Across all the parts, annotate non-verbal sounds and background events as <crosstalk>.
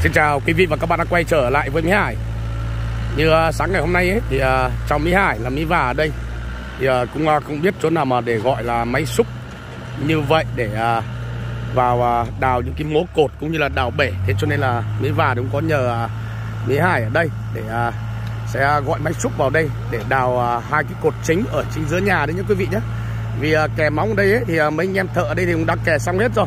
Xin chào quý vị và các bạn đã quay trở lại với Mỹ Hải. Như uh, sáng ngày hôm nay ấy, thì à, uh, trong Mỹ Hải là Mỹ Và ở đây. Thì uh, cũng uh, không biết chỗ nào mà để gọi là máy xúc như vậy để uh, vào uh, đào những cái mố cột cũng như là đào bể. Thế cho nên là Mỹ Và cũng có nhờ uh, Mỹ Hải ở đây để uh, sẽ gọi máy xúc vào đây để đào uh, hai cái cột chính ở chính giữa nhà đấy nhé quý vị nhé Vì uh, kè móng đây ấy, thì uh, mấy anh em thợ ở đây thì cũng đã kè xong hết rồi.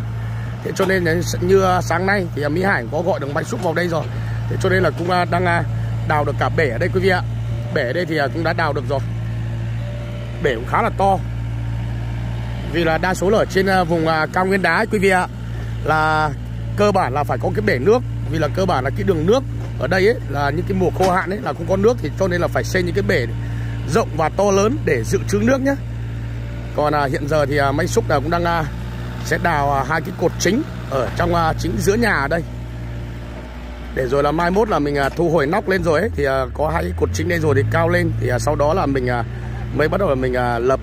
Thế cho nên như sáng nay thì Mỹ Hải có gọi được máy xúc vào đây rồi. Thế cho nên là cũng à, đang à, đào được cả bể ở đây quý vị ạ. Bể ở đây thì à, cũng đã đào được rồi. Bể cũng khá là to. Vì là đa số là ở trên vùng cao nguyên đá quý vị ạ. Là cơ bản là phải có cái bể nước. Vì là cơ bản là cái đường nước ở đây ấy là những cái mùa khô hạn ấy là không có nước Thì cho nên là phải xây những cái bể rộng và to lớn để dự trữ nước nhé Còn à, hiện giờ thì à, máy xúc là cũng đang à, sẽ đào à, hai cái cột chính ở trong à, chính giữa nhà ở đây. Để rồi là mai mốt là mình à, thu hồi nóc lên rồi ấy, thì có hai cái cột chính đây rồi thì cao lên. Thì sau đó là mình mới bắt đầu là mình lập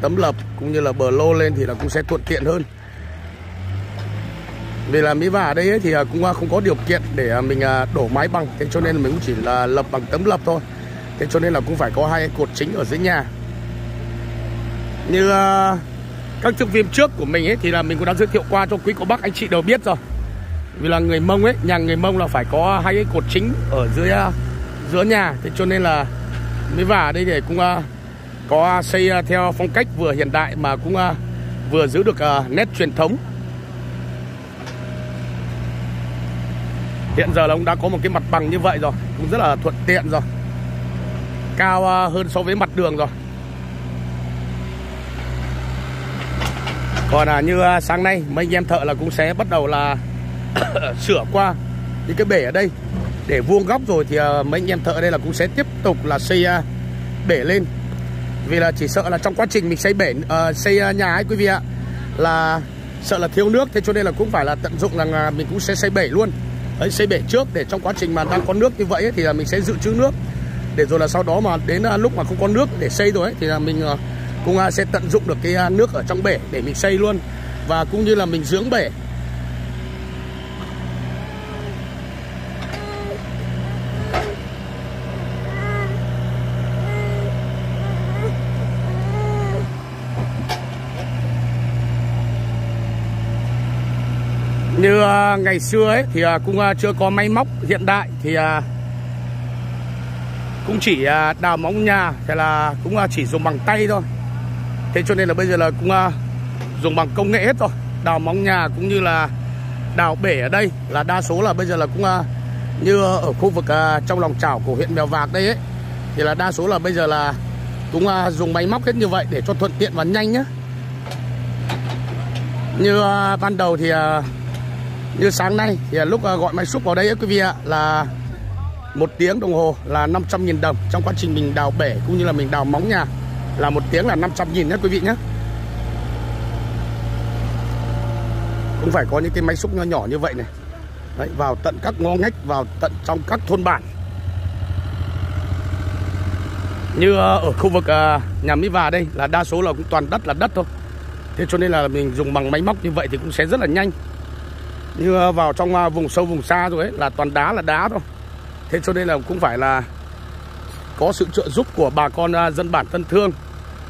tấm lập cũng như là bờ lô lên thì là cũng sẽ thuận tiện hơn. Vì là mỹ vả ở đây ấy, thì cũng không có điều kiện để mình đổ mái bằng. Thế cho nên mình cũng chỉ là lập bằng tấm lập thôi. Thế cho nên là cũng phải có hai cột chính ở dưới nhà. Như các thước phim trước của mình ấy thì là mình cũng đã giới thiệu qua cho quý cô bác anh chị đều biết rồi. Vì là người mông ấy nhà người mông là phải có hai cái cột chính ở dưới uh, giữa nhà. Thế cho nên là mới vào đây để cũng uh, có xây uh, theo phong cách vừa hiện đại mà cũng uh, vừa giữ được uh, nét truyền thống. Hiện giờ là ông đã có một cái mặt bằng như vậy rồi cũng rất là thuận tiện rồi. Cao uh, hơn so với mặt đường rồi. Còn à, như à, sáng nay mấy anh em thợ là cũng sẽ bắt đầu là <coughs> sửa qua những cái bể ở đây. Để vuông góc rồi thì à, mấy anh em thợ ở đây là cũng sẽ tiếp tục là xây à, bể lên. Vì là chỉ sợ là trong quá trình mình xây bể uh, xây à, nhà ấy quý vị ạ là sợ là thiếu nước. Thế cho nên là cũng phải là tận dụng là mình cũng sẽ xây bể luôn. Ấy xây bể trước để trong quá trình mà đang có nước như vậy ấy, thì là mình sẽ dự trữ nước. Để rồi là sau đó mà đến à, lúc mà không có nước để xây rồi ấy, thì là mình ờ, cũng à, sẽ tận dụng được cái à, nước ở trong bể để mình xây luôn và cũng như là mình dưỡng bể. Như à, ngày xưa ấy thì cũng chưa có máy móc hiện đại thì cũng chỉ đào móng nhà thì là cũng chỉ dùng bằng tay thôi. Thế cho nên là bây giờ là cũng uh, dùng bằng công nghệ hết rồi. Đào móng nhà cũng như là đào bể ở đây là đa số là bây giờ là cũng uh, như ở khu vực uh, trong lòng chảo của huyện Mèo Vạc đây ấy Thì là đa số là bây giờ là cũng uh, dùng máy móc hết như vậy để cho thuận tiện và nhanh nhá. Như uh, ban đầu thì uh, như sáng nay thì uh, lúc uh, gọi máy xúc vào đây ấy, quý vị ạ là một tiếng đồng hồ là 500.000 đồng trong quá trình mình đào bể cũng như là mình đào móng nhà là một tiếng là 500 nghìn nhé quý vị nhé cũng phải có những cái máy xúc nhỏ nhỏ như vậy này. Đấy, vào tận các ngõ ngách vào tận trong các thôn bản. Như ờ, ở khu vực ờ, nhà Mỹ Và đây là đa số là cũng toàn đất là đất thôi. Thế cho nên là mình dùng bằng máy móc như vậy thì cũng sẽ rất là nhanh. Như ờ, vào trong vùng sâu vùng xa rồi ấy là toàn đá là đá thôi. Thế cho nên là cũng phải là có sự trợ giúp của bà con à, dân bản thân thương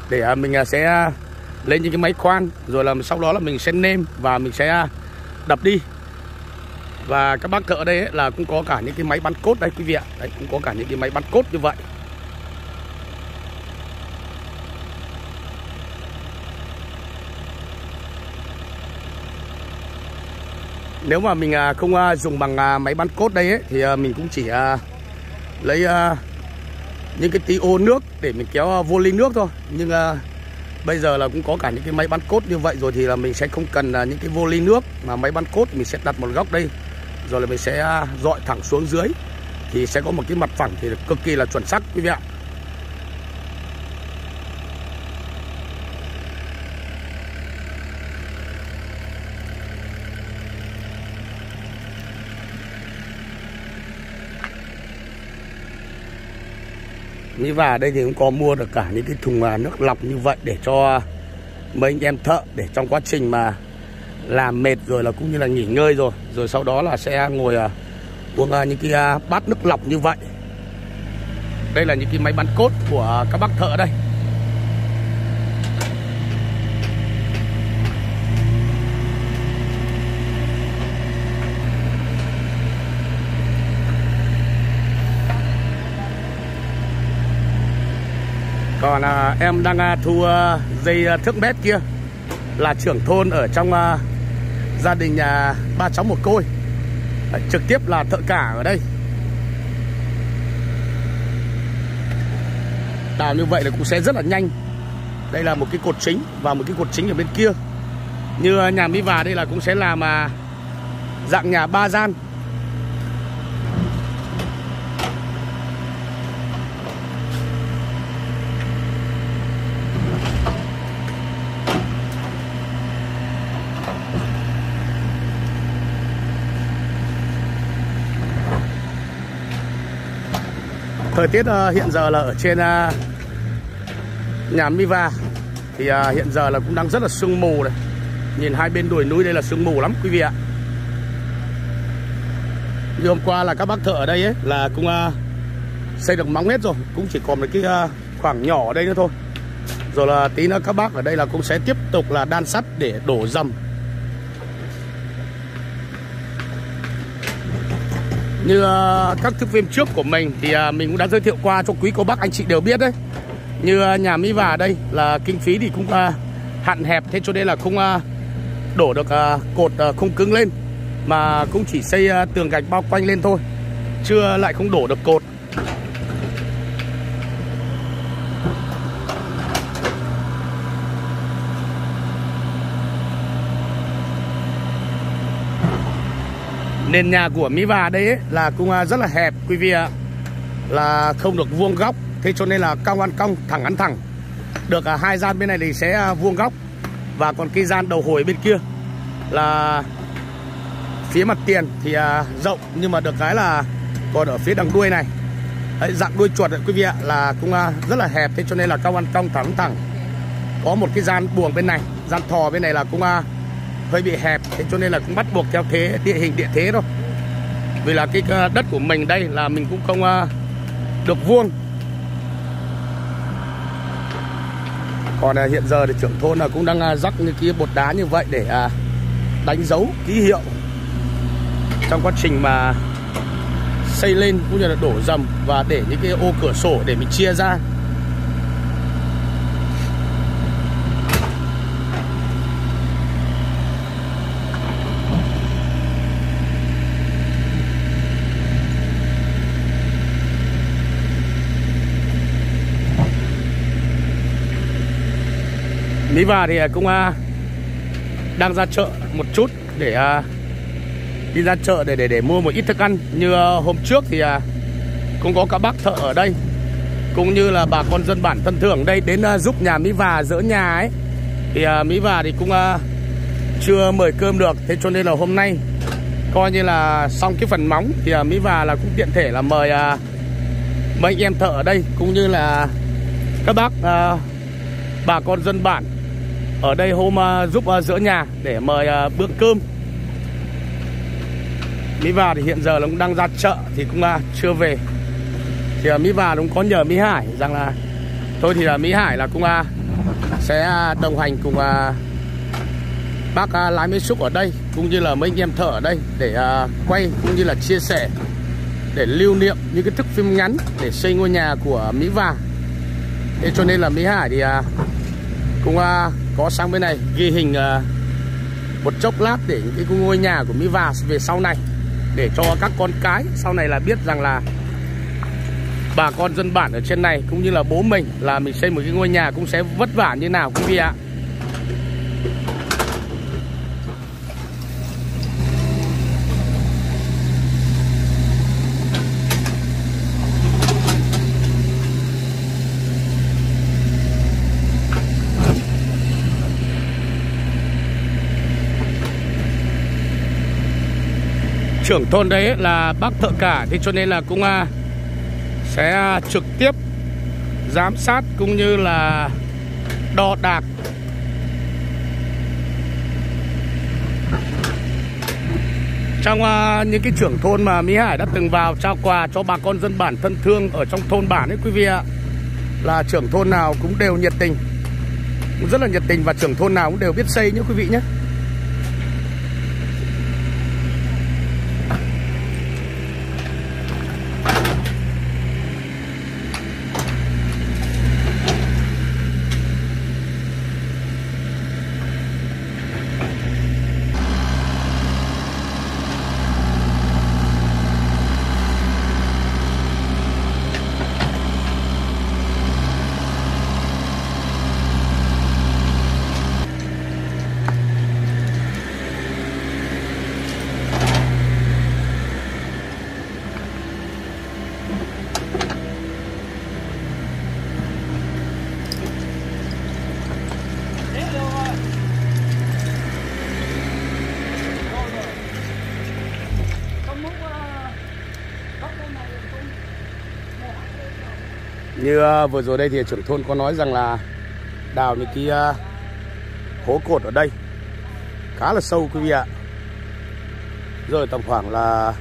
để à, mình à, sẽ lên những cái máy khoan rồi là sau đó là mình sẽ nêm và mình sẽ đập đi. Và các bác thợ ở đây ấy, là cũng có cả những cái máy bắn cốt đây quý vị ạ. Đấy cũng có cả những cái máy bắn cốt như vậy. Nếu mà mình không dùng bằng máy bắn cốt đây ấy, thì mình cũng chỉ lấy những cái tí ô nước để mình kéo à, vô ly nước thôi. Nhưng à, bây giờ là cũng có cả những cái máy bắn cốt như vậy rồi thì là mình sẽ không cần là những cái vô ly nước mà máy bắn cốt mình sẽ đặt một góc đây. Rồi là mình sẽ à, dọi thẳng xuống dưới thì sẽ có một cái mặt phẳng thì cực kỳ là chuẩn xác quý vị ạ. Mỹ và đây thì cũng có mua được cả những cái thùng à, nước lọc như vậy để cho mấy anh em thợ để trong quá trình mà làm mệt rồi là cũng như là nghỉ ngơi rồi. Rồi sau đó là sẽ ngồi à, uống à, những cái bát nước lọc như vậy. Đây là những cái máy bắn cốt của các bác thợ đây. Còn là em đang à, thu à, dây à, thước mét kia. Là trưởng thôn ở trong gia đình nhà ba cháu một côi Trực tiếp là thợ cả ở đây. Đào như vậy là cũng sẽ rất là nhanh. Đây là một cái cột chính Và một cái cột chính ở bên kia. Như nhà Mỹ Và đây là cũng sẽ làm dạng nhà ba gian. Thời tiết uh, hiện giờ là ở trên uh, nhà Miva. Thì uh, hiện giờ là cũng đang rất là sương mù này. Nhìn hai bên đồi núi đây là sương mù lắm quý vị ạ. Như hôm qua là các bác thợ ở đây ấy Là cũng uh, xây được móng hết rồi. Cũng chỉ còn một cái uh, khoảng nhỏ ở đây nữa thôi. Rồi là tí nữa các bác ở đây là cũng sẽ tiếp tục là đan sắt để đổ dầm. Như uh, các thức phim trước của mình thì uh, mình cũng đã giới thiệu qua cho quý cô bác anh chị đều biết đấy. Như uh, nhà Mỹ Và đây là kinh phí thì cũng hạn hẹp thế cho nên là không đổ được cột không cứng lên mà cũng chỉ xây tường gạch bao quanh lên thôi. Chưa lại không đổ được cột. Nền nhà của Mỹ Và đây ấy, là cũng à, rất là hẹp quý vị ạ. Là không được vuông góc. Thế cho nên là cong ăn cong, thẳng ăn thẳng. Được à, hai gian bên này thì sẽ à, vuông góc. Và còn cái gian đầu hồi bên kia Là Phía mặt tiền thì rộng. Nhưng mà được cái là Còn ở phía đằng đuôi này. Đấy, dạng đuôi chuột đấy quý vị ạ Là cũng rất là hẹp. Thế cho nên là cong ăn cong thẳng thẳng. Có một cái gian buồng bên này Gian thò bên này là cũng hơi bị hẹp, thế cho nên là cũng bắt buộc theo thế, địa hình địa thế thôi. Vì là cái ờ, đất của mình đây là mình cũng không ờ, được vuông. Còn ờ, hiện giờ thì trưởng thôn là cũng đang rắc những cái bột đá như vậy để đánh dấu ký hiệu. Trong quá trình mà xây lên cũng như là đổ dầm và để những cái ô cửa sổ để mình chia ra. Mỹ Và thì à, cũng uh, đang ra chợ một chút để uh, đi ra chợ để để để mua một ít thức ăn. Như uh, hôm trước thì uh, cũng có các bác thợ ở đây cũng như là bà con dân bản thân thường đây đến uh, giúp nhà Mỹ Và dỡ nhà ấy. Thì uh, Mỹ Và thì cũng uh, chưa mời cơm được. Thế cho nên là hôm nay coi như là xong cái phần móng. Thì uh, Mỹ Và là cũng tiện thể là mời uh, mấy anh em thợ ở đây cũng như là các bác uh, bà con dân bản ở đây hôm uh, giúp à, uh, dỡ nhà để mời uh, bữa cơm. Mỹ Và thì hiện giờ nó cũng đang ra chợ thì cũng uh, chưa về. Thì uh, Mỹ Và cũng có nhờ Mỹ Hải rằng là thôi thì là Mỹ Hải là cũng uh, sẽ đồng hành cùng uh, bác uh, lái máy xúc ở đây cũng như là mấy anh em thợ ở đây để uh, quay cũng như là chia sẻ để lưu niệm những cái thức phim ngắn để xây ngôi nhà của Mỹ Và thế cho nên là Mỹ Hải thì uh, cũng uh, có sang bên này, ghi hình ờ, một chốc lát để những cái ngôi nhà của Mỹ Và về sau này để cho các con cái sau này là biết rằng là bà con dân bản ở trên này, cũng như là bố mình, là mình xây một cái ngôi nhà cũng sẽ vất vả như nào quý vị ạ. Trưởng thôn đấy là bác thợ cả, Thế cho nên là cũng à, sẽ trực tiếp giám sát cũng như là đo đạc. Trong à, những cái trưởng thôn mà Mỹ Hải đã từng vào trao quà cho bà con dân bản thân thương ở trong thôn bản ấy, quý vị ạ, là trưởng thôn nào cũng đều nhiệt tình. Cũng rất là nhiệt tình và trưởng thôn nào cũng đều biết xây nhé, quý vị nhé. Như ờ, vừa rồi đây thì trưởng thôn có nói rằng là đào những cái ờ, hố cột ở đây, khá là sâu quý vị ạ. Rồi tầm khoảng là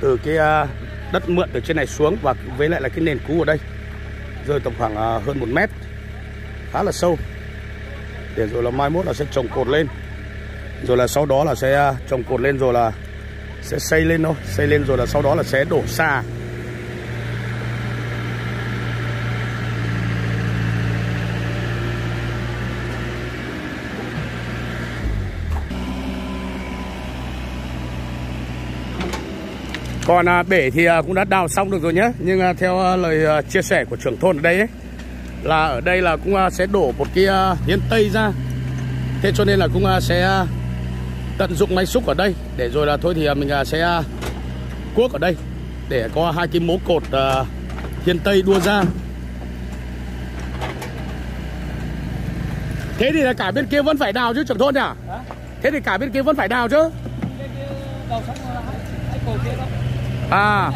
từ cái ờ, đất mượn từ trên này xuống và với lại là cái nền cũ ở đây. Rơi tầm khoảng hơn một mét, khá là sâu. Để rồi là mai mốt là sẽ trồng cột lên. Rồi là sau đó là sẽ trồng cột lên rồi là sẽ xây lên thôi. Xây lên rồi là sau đó là sẽ đổ xà Còn à, bể thì à, cũng đã đào xong được rồi nhé Nhưng à, theo lời chia sẻ của trưởng thôn ở đây ấy Là ở đây là cũng sẽ đổ một cái hiên tây ra. Thế cho nên là cũng sẽ tận dụng máy xúc ở đây. Để rồi là thôi thì mình sẽ cuốc ở đây. Để có hai cái mố cột hiên tây đua ra. Thế thì là cả bên kia vẫn phải đào chứ trưởng thôn nhỉ? Thế thì cả bên kia vẫn phải đào chứ? Đầu xong rồi hãy, hãy cổ kia đó À.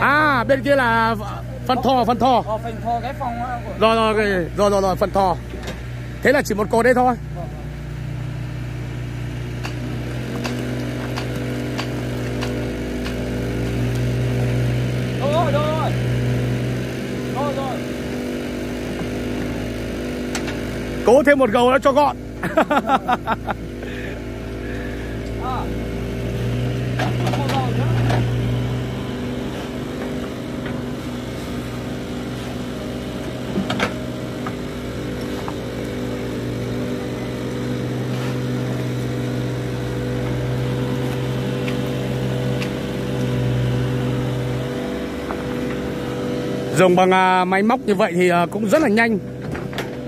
À bên kia là phần thò phần thò. Ờ, phần thò cái phòng á, của rồi rồi rồi rồi rồi, rồi phần thò. Thế là chỉ một cột đây thôi. Rồi rồi rồi rồi cố thêm một gầu nữa cho gọn <laughs> dùng bằng à, máy móc như vậy thì à, cũng rất là nhanh.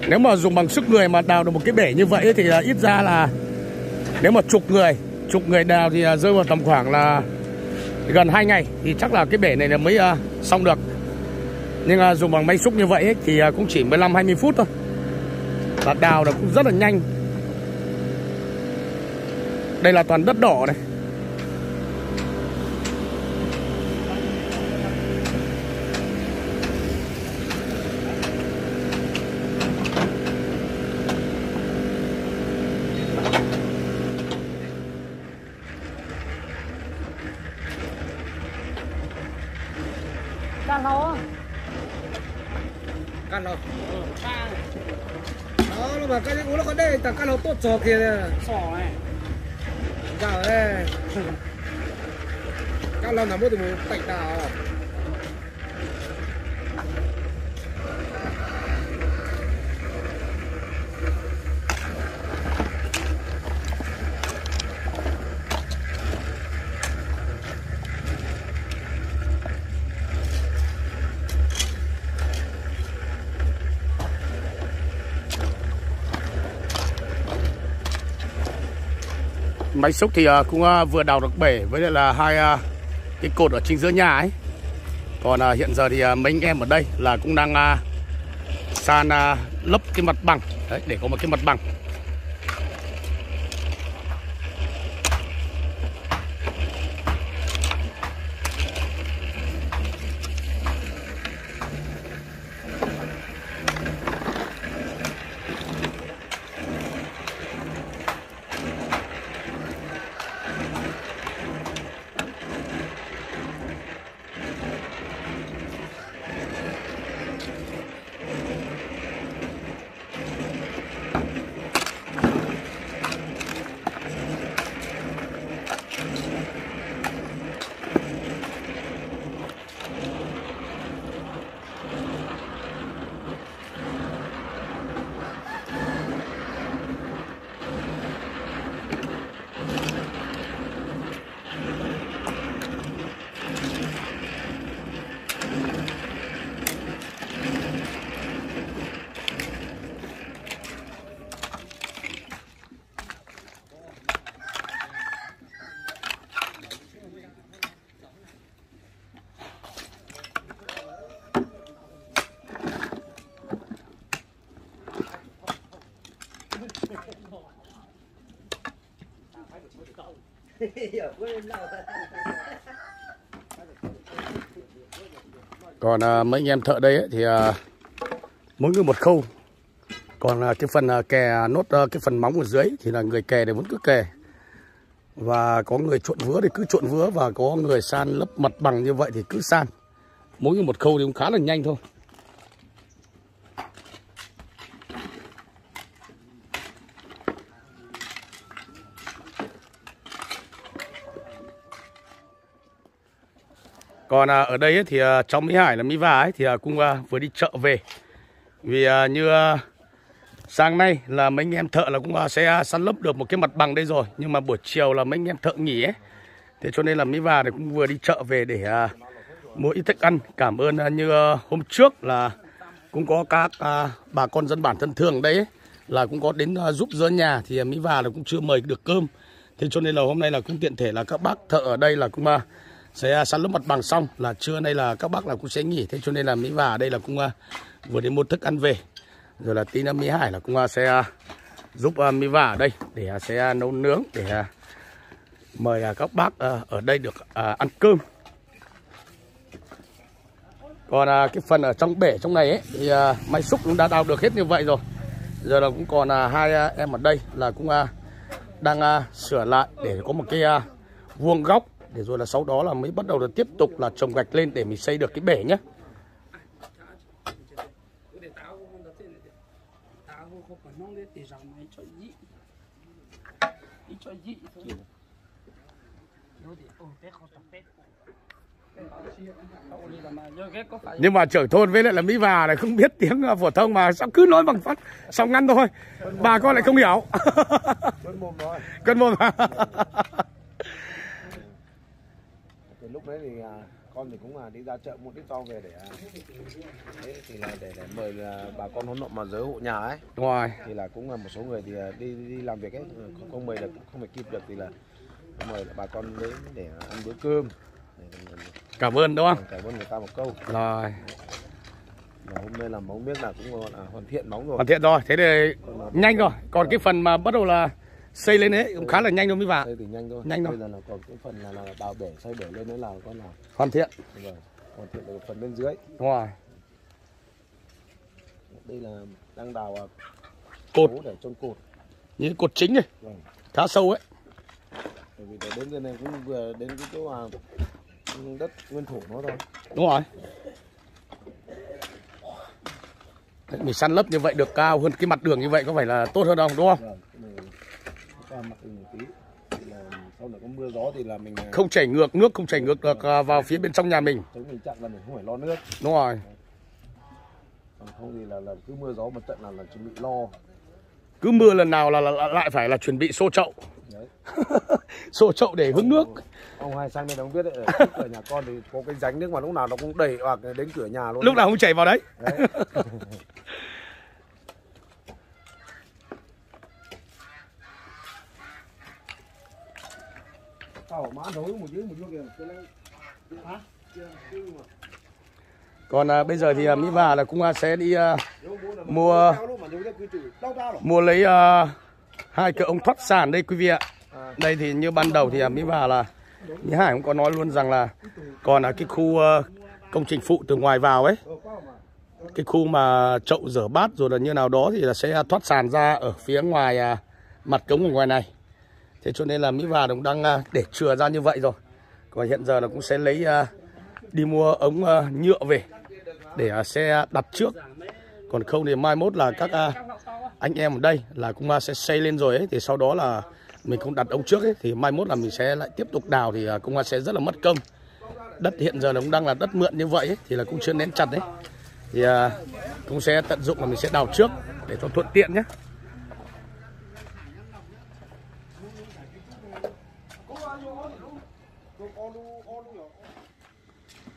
Nếu mà dùng bằng sức người mà đào được một cái bể như vậy thì à, ít ra là nếu mà chục người chục người đào thì rơi vào tầm khoảng là gần 2 ngày thì chắc là cái bể này là mới xong được. Nhưng dùng bằng máy xúc như vậy thì cũng chỉ 15 20 phút thôi. Và đào là cũng rất là nhanh. Đây là toàn đất đỏ này. Nó bảo cái uống nó có đây ta căn nào tốt cho kia. Này sỏ này chào đây căn nào nằm mua từ một tạch đào máy xúc thì ờ, cũng ờ, vừa đào được bể với lại là hai ờ, cái cột ở chính giữa nhà ấy. Còn hiện giờ thì mấy anh em ở đây là cũng đang à, san lấp cái mặt bằng. Đấy để có một cái mặt bằng. <laughs> còn à, mấy anh em thợ đây ấy, thì à, mỗi người một khâu. Còn à, cái phần à, kè nốt à, cái phần móng ở dưới thì là người kè thì vẫn cứ kè. Và có người trộn vứa thì cứ trộn vứa và có người san lấp mặt bằng như vậy thì cứ san. Mỗi người một khâu thì cũng khá là nhanh thôi. Còn à, ở đây ấy, thì à, cháu Mỹ Hải là Mỹ Và ấy, thì à, cũng à, vừa đi chợ về. Vì à, như à, sáng nay là mấy anh em thợ là cũng à, sẽ săn lấp được một cái mặt bằng đây rồi. Nhưng mà buổi chiều là mấy anh em thợ nghỉ ấy. Thế cho nên là Mỹ Và thì cũng vừa đi chợ về để à, mua ít thức ăn. Cảm ơn à, như à, hôm trước là cũng có các à, bà con dân bản thân thường đấy ấy, là cũng có đến à, giúp giữa nhà thì à, Mỹ Và là cũng chưa mời được cơm. Thế cho nên là hôm nay là cũng tiện thể là các bác thợ ở đây là cũng à, sẽ à, săn lấp mặt bằng xong là trưa nay là các bác là cũng sẽ nghỉ. Thế cho nên là Mỹ và đây là cũng à, vừa đến mua thức ăn về. Rồi là tí nữa Mỹ Hải là cũng à, sẽ giúp Mỹ và ở đây để sẽ nấu nướng để mời các bác ở đây được ăn cơm. Còn cái phần ở trong bể trong này ấy, thì máy xúc cũng đã đào được hết như vậy rồi. Giờ là cũng còn hai em ở đây là cũng đang sửa lại để có một cái vuông góc để rồi là sau đó là mới bắt đầu là tiếp tục là trồng gạch lên để mình xây được cái bể nhé nhưng mà trưởng thôn với lại là mỹ và này không biết tiếng à, phổ thông mà sao cứ nói bằng phát xong ngăn thôi. Bà con lại không hiểu. <laughs> Cân mồm nói. cân mồm <laughs> lúc đấy thì à, con thì cũng là đi ra chợ mua ít rau về để à, đấy thì là để, để mời à, bà con hỗn nộm mà giới hộ nhà ấy. Ngoài. Thì là cũng là một số người thì à, đi đi làm việc ấy không, không mời được không phải kịp được thì là mời là bà con đến để ăn bữa cơm. Để, để, để cảm ơn đúng không? Cảm ơn người ta một câu. Rồi. Mà hôm nay là móng biết là cũng là hoàn thiện móng rồi. Hoàn thiện rồi. Thế thì nhanh rồi. Còn cái phần mà bắt đầu là xây lên đấy cũng khá là nhanh đâu mỹ và đây thì nhanh thôi. Nhanh thôi. bây giờ là còn cái phần là, là đào bể xây bể lên nữa là con là hoàn thiện. Rồi hoàn thiện được phần bên dưới. Đúng rồi. Đây là đang đào à, cột. để trôn cột. Như cột chính này. Vâng. Khá sâu ấy. Bởi vì đến giờ này cũng vừa đến cái chỗ à, đất nguyên thổ nó thôi đúng rồi. Mình săn lấp như vậy được cao hơn cái mặt đường như vậy có phải là tốt hơn không? Đúng không? Vâng một tí. Là sau này có mưa gió thì là mình à, không chảy ngược nước không chảy ngược được à, vào phía bên trong nhà mình. Chống mình chặn là mình không phải lo nước. Đúng rồi. Còn không thì là, là cứ mưa gió một trận là là chuẩn bị lo. Cứ mưa lần nào là, là, là lại phải là chuẩn bị xô chậu. <laughs> Xô chậu để hứng nước. Ông hai sang đây ông biết đấy ở cửa nhà con thì có cái rãnh nước mà lúc nào nó cũng đầy hoặc đến cửa nhà luôn. Lúc nào không chảy vào đấy. Đấy <laughs> tao má nối một dưới một dưới kìa cái này hả còn à, bây giờ thì à, mỹ và là cũng à, sẽ đi à, Mua- mua lấy à, hai cái ống thoát sàn đây quý vị ạ. Đây thì như ban đầu thì à, mỹ và là mỹ hải cũng có nói luôn rằng là còn là cái khu à, công trình phụ từ ngoài vào ấy. Cái khu mà chậu rửa bát rồi là như nào đó thì là sẽ thoát sàn ra ở phía ngoài à, mặt cống ở ngoài này thế cho nên là mỹ và cũng đang à, để chừa ra như vậy rồi. Còn hiện giờ là cũng sẽ lấy à, đi mua ống à, nhựa về để xe đặt trước. Còn không thì mai mốt là các anh em ở đây là cũng sẽ xây lên rồi ấy. Thì sau đó là mình cũng đặt ống trước ấy. Thì mai mốt là mình sẽ lại tiếp tục đào thì cũng sẽ rất là mất công. Đất hiện giờ là cũng đang là đất mượn như vậy ấy, thì là cũng chưa nén chặt đấy thì cũng sẽ tận dụng là mình sẽ đào trước để cho thuận tiện nhé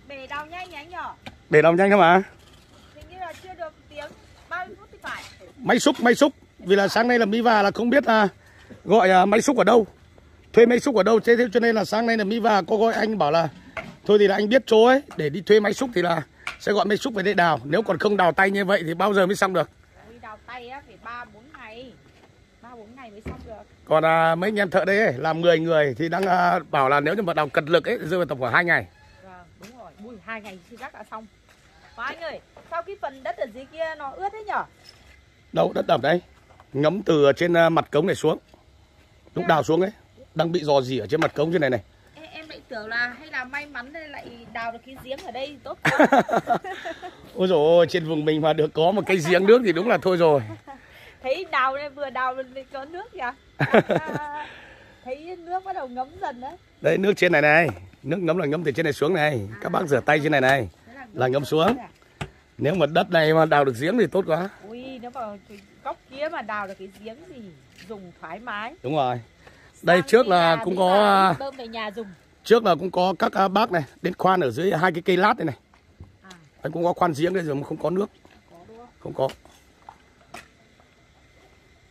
Bể đào nhanh nhánh nhở để đào nhanh thôi mà Hình như là chưa được tiếng 30 phút thì phải? Máy xúc máy xúc. Vì là sáng nay là mỹ và là không biết là gọi à, máy xúc ở đâu. Thuê máy xúc ở đâu thế cho nên là sáng nay là mỹ và có gọi anh bảo là thôi thì là anh biết chỗ ấy để đi thuê máy xúc thì là sẽ gọi máy xúc về đây đào. Nếu còn không đào tay như vậy thì bao giờ mới xong được? Đào tay á phải 3 4 ngày. Ba bốn ngày mới xong được. Còn à, mấy anh em thợ đây ấy, làm 10 người thì đang à, bảo là nếu như mà đào cật lực ấy rơi vào tầm khoảng 2 ngày. Bùi hai ngày chắc đã xong và anh ơi sao cái phần đất ở dưới kia nó ướt thế nhở Đâu đất đầm đấy. Ngấm từ trên à, mặt cống này xuống. Lúc đào xuống ấy, đang bị dò dỉ ở trên mặt cống trên này này. em, em lại tưởng là hay là may mắn nên lại đào được cái giếng ở đây tốt <laughs> Ôi dồi ôi, trên vùng mình mà được có một cái giếng nước thì đúng là thôi rồi. <laughs> thấy đào này vừa đào có nước kìa <laughs> à, thấy nước bắt đầu ngấm dần đấy Đấy nước trên này này, nước ngấm là ngấm từ trên này xuống này. Các bác rửa tay trên này này. Thế là, ngấm xuống. Nếu mà đất này mà đào được giếng thì tốt quá. ui nếu mà góc kia mà đào được cái giếng thì dùng thoải mái Đúng rồi. Đây Sang trước là cũng có à, bơm về nhà dùng trước là cũng có các à, bác này đến khoan ở dưới hai cái cây lát này này. à Anh cũng có khoan giếng đây rồi mà không có nước, có không có.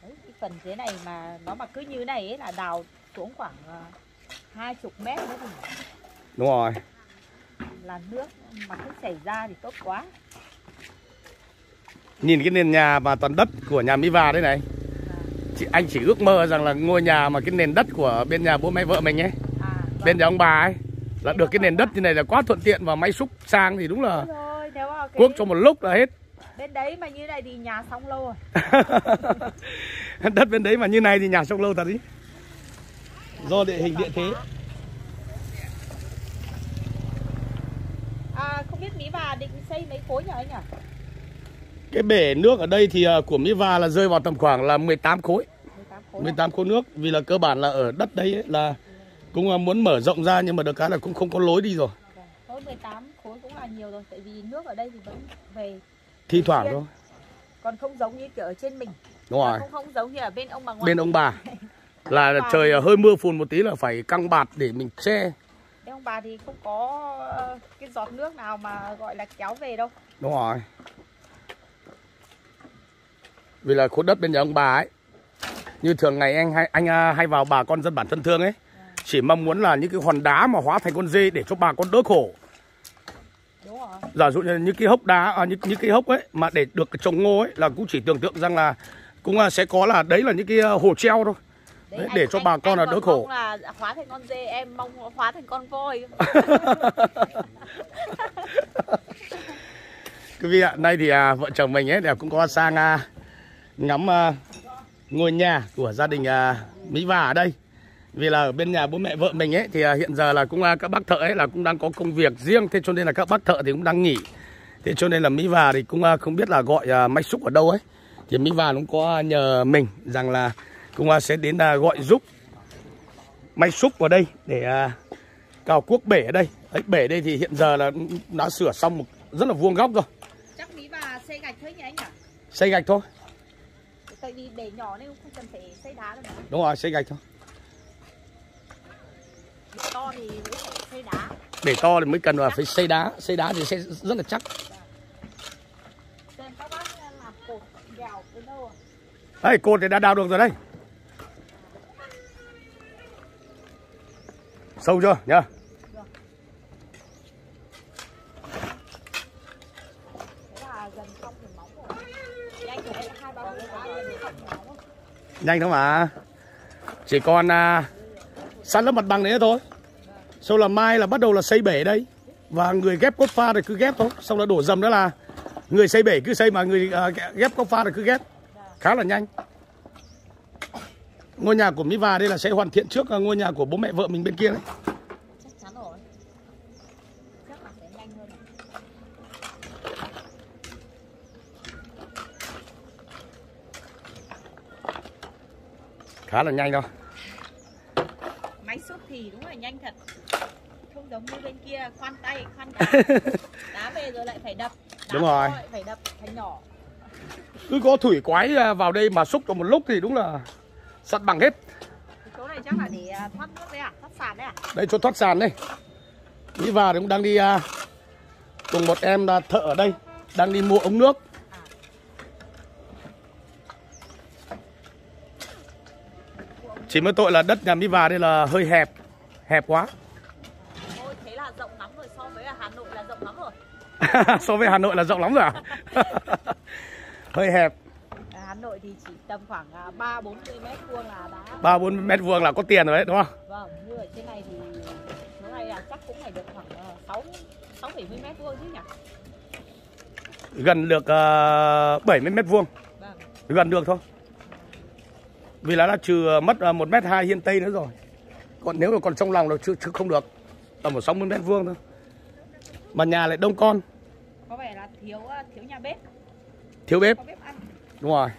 đấy cái phần dưới này mà nó mà cứ như này ấy là đào xuống khoảng à, hai chục mét nữa thì Đúng rồi. là nước mà cứ xảy ra thì tốt quá Nhìn cái nền nhà mà toàn đất của nhà Mỹ Và đây này. Chị, anh chỉ ước mơ rằng là ngôi nhà mà cái nền đất của bên nhà bố mẹ vợ mình ấy, à vâng. bên nhà ông bà ấy là được cái nền đất như này là quá thuận tiện và máy xúc sang thì đúng là rồi cái cuốc cho một lúc là hết. bên đấy mà như này thì nhà xong lâu rồi <laughs> đất bên đấy mà như này thì nhà sông lâu thật ý. Do địa hình địa thế. à không biết mỹ bà định xây mấy khối nhỉ anh nhỉ Cái bể nước ở đây thì à, của Mỹ Và là rơi vào tầm khoảng là 18 khối. 18 khối à? 18 khối nước vì là cơ bản là ở đất đây ấy, là cũng à, muốn mở rộng ra nhưng mà được cái là cũng không có lối đi rồi. Vâng. Thôi 18 khối cũng là nhiều rồi tại vì nước ở đây thì vẫn về Thi thoảng thôi. còn không giống như kiểu ở trên mình Đúng rồi. không không giống như ở bên ông bà ngoại Bên ông bà <laughs> là trời hơi mưa phùn một tí là phải căng bạt để mình che. Ông bà thì không có ờ, cái giọt nước nào mà gọi là kéo về đâu. Đúng rồi. Vì là khối đất bên nhà ông bà ấy như thường ngày anh hay anh à, hay vào bà con dân bản thân thương ấy chỉ mong muốn là những cái hòn đá mà hóa thành con dê để cho bà con đỡ khổ. Đúng rồi. Giả dụ như những cái hốc đá à, những, những cái hốc ấy mà để được trồng ngô ấy là cũng chỉ tưởng tượng rằng là cũng à, sẽ có là đấy là những cái à, hồ treo thôi Đấy, để cho bà con là anh đỡ khổ. là hóa thành con dê em mong hóa thành con voi <laughs> Quý vị ạ, nay thì à, vợ chồng mình ấy đều cũng có sang à, ngắm à, ngôi nhà của gia đình à, Mỹ Và ở đây. Vì là ở bên nhà bố mẹ vợ mình ấy thì à, hiện giờ là cũng à, các bác thợ ấy là cũng đang có công việc riêng thế cho nên là các bác thợ thì cũng đang nghỉ. Thế cho nên là Mỹ Và thì cũng à, không biết là gọi à, máy xúc ở đâu ấy. Thì Mỹ Và cũng có nhờ mình rằng là cũng sẽ đến à, gọi giúp máy xúc vào đây để à, cào cuốc bể ở đây. Đấy, bể đây thì hiện giờ là đã sửa xong một rất là vuông góc rồi. chắc mỹ bà xây gạch thôi nhỉ anh nhỉ Xây gạch thôi. tại vì để nhỏ nên không cần phải xây đá đâu mà Đúng rồi, xây gạch thôi. để to thì mới phải xây đá Để to thì mới cần là phải xây đá. Xây đá thì sẽ rất là chắc. Đây, cột thì đã đào được rồi đây. Sâu chưa nhá? thế là gần xong thì móng rồi nhanh thì em hai ba mươi cái gần xong sâu chưa nhá Nhanh thôi mà. Chỉ còn à, săn lớp mặt bằng đấy thôi. Sau là mai là bắt đầu là xây bể đây. Và người ghép cốt pha thì cứ ghép thôi. Xong là đổ dầm đó là người xây bể cứ xây mà người à, ghép cốt pha thì cứ ghép. Khá là nhanh. Ngôi nhà của Mỹ Và đây là sẽ hoàn thiện trước à, ngôi nhà của bố mẹ vợ mình bên kia đấy. chắc chắn rồi chắc là sẽ nhanh hơn Khá là nhanh thôi. máy xúc thì đúng là nhanh thật không giống như bên kia khoan tay khoan <laughs> đá đá về rồi lại phải đập đá Đúng rồi. phải đập thành nhỏ cứ có thủy quái à, vào đây mà xúc cho một lúc thì đúng là sắt bằng hết. Chỗ này chắc là để à, thoát nước đấy à? Thoát sàn đấy à? Đây chỗ thoát sàn đây. Đi vào thì cũng đang đi à, cùng một em à, thợ ở đây đang đi mua ống nước. Chỉ mới tội là đất nhà Mỹ Và đây là hơi hẹp hẹp quá. Thôi thế là rộng lắm rồi so với hà nội là rộng lắm rồi. <laughs> So với Hà Nội là rộng lắm rồi à? <laughs> <laughs> Hơi hẹp Nội thì chỉ tầm khoảng à, ba bốn mươi mét vuông là đã. Ba bốn mét vuông là có tiền rồi đấy đúng không? Vâng như ở trên này thì chỗ này là chắc cũng phải được khoảng à, sáu sáu bảy mươi mét vuông chứ nhỉ? Gần được uh, 70 mét vuông. Vâng. Gần được thôi. Vì là đã trừ mất ờ, một mét hai hiên tây nữa rồi. Còn nếu mà còn trong lòng là chưa, chưa không được. Tầm một 60 mét vuông thôi. Mà nhà lại đông con. Có vẻ là thiếu à, thiếu nhà bếp. Thiếu bếp. Có bếp ăn. Đúng rồi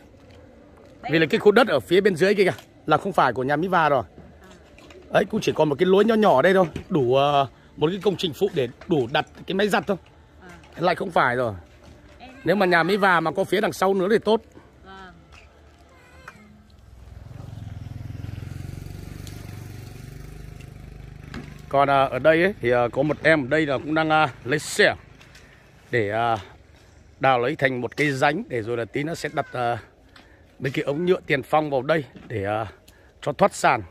vì là cái khu đất ở phía bên dưới kia kìa là không phải của nhà Mỹ Va rồi. Đấy cũng chỉ còn một cái lối nhỏ nhỏ ở đây thôi đủ uh, một cái công trình phụ để đủ đặt cái máy giặt thôi. À, lại không phải rồi. Em nếu mà nhà Mỹ Va mà có phía đằng sau nữa thì tốt. Còn à, ở đây ấy, thì à, có một em ở đây là cũng đang à, lấy xẻng để à, đào lấy thành một cái rãnh để rồi là tí nó sẽ đặt à, mấy cái ống nhựa tiền phong vào đây để uh, cho thoát sàn.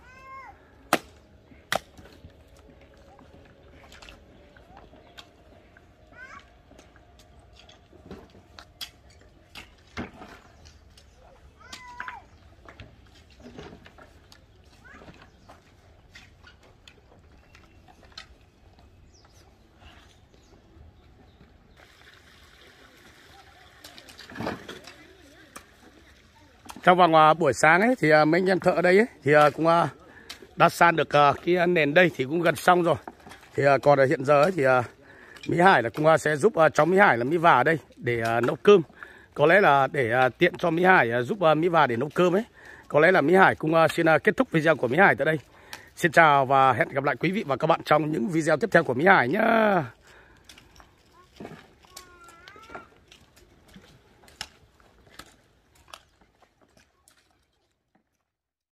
Trong vòng à, buổi sáng ấy thì à, mấy anh em thợ ở đây ấy thì à, cũng đã san được cái nền đây thì cũng gần xong rồi. Thì còn hiện giờ ấy, thì Mỹ Hải là cũng sẽ giúp cháu Mỹ Hải là Mỹ Và ở đây để nấu cơm. Có lẽ là để tiện cho Mỹ Hải giúp Mỹ Và để nấu cơm ấy. Có lẽ là Mỹ Hải cũng xin kết thúc video của Mỹ Hải tại đây. Xin chào và hẹn gặp lại quý vị và các bạn trong những video tiếp theo của Mỹ Hải nhé.